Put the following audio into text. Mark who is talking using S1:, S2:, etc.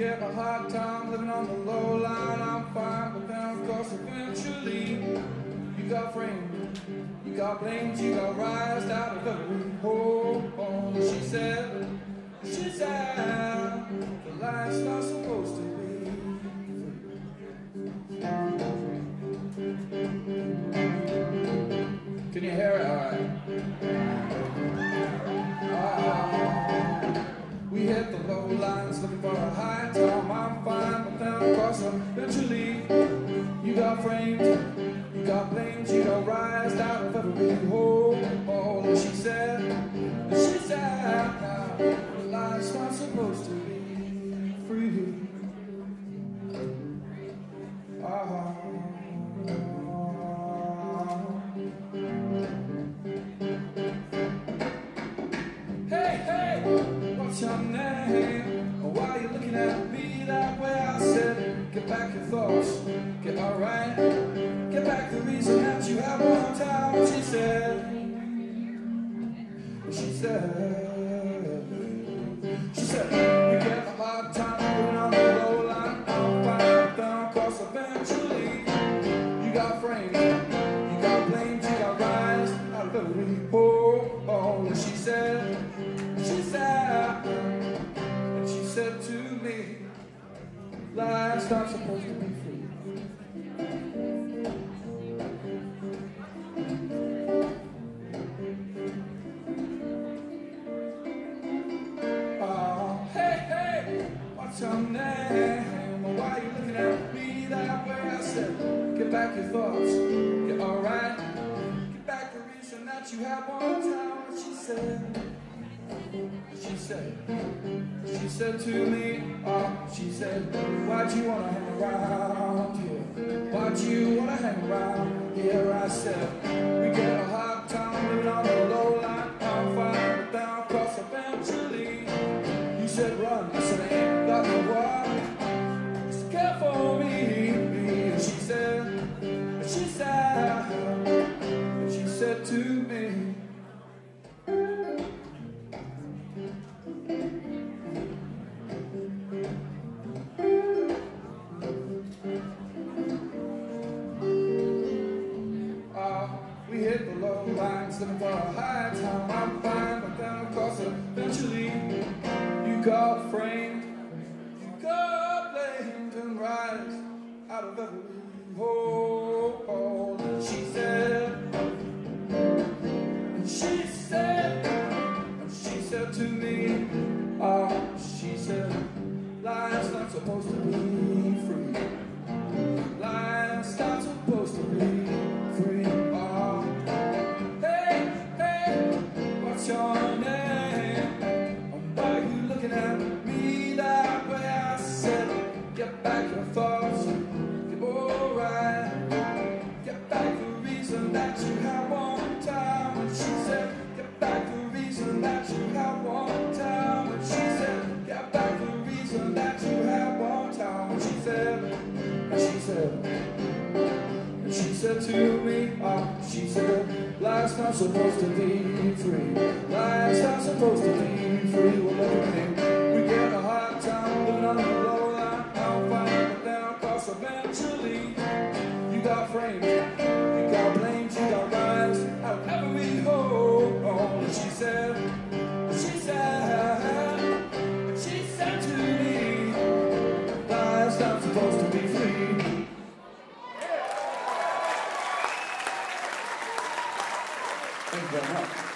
S1: a hard time living on the low line. I'm fine, but then of course eventually you got framed, you got blamed, you got rised out of every. Oh, she said, she said, low lines looking for a high time. I'm fine, but then of eventually you got framed, you got blamed, you got rised out of every hole. Oh, she said, get alright. Get back the reason that you have one time. She said, she said, she said, we get a hard time moving on the low line. I'll find down, cause eventually you got framed, you got blamed, you got of every hole. Oh, and she said, she said, and she said to me, life's not supposed to be free. Name? Why are you looking at me that way? I said, get back your thoughts, get alright. Get back the reason that you had one time. She said, she said, she said to me, oh, she said, why'd you wanna hang around here? Why'd you wanna hang around here? I said, we get lines for a high time. I'm fine, but then of course eventually you got framed, you got blamed and rise out of every hole. And she said, and she said, and she said to me, oh, she said, life's not supposed to be get back your thoughts, get alright. Get back the reason that you had one time. And she said, get back the reason that you had one time. And she said, get back the reason that you had one time. And she said, and she said, and she said to me, oh, she said, life's not supposed to be free. Life's not supposed to be got framed, you got got and she said, she said, she said to me, life's not supposed to be free. Thank you very much.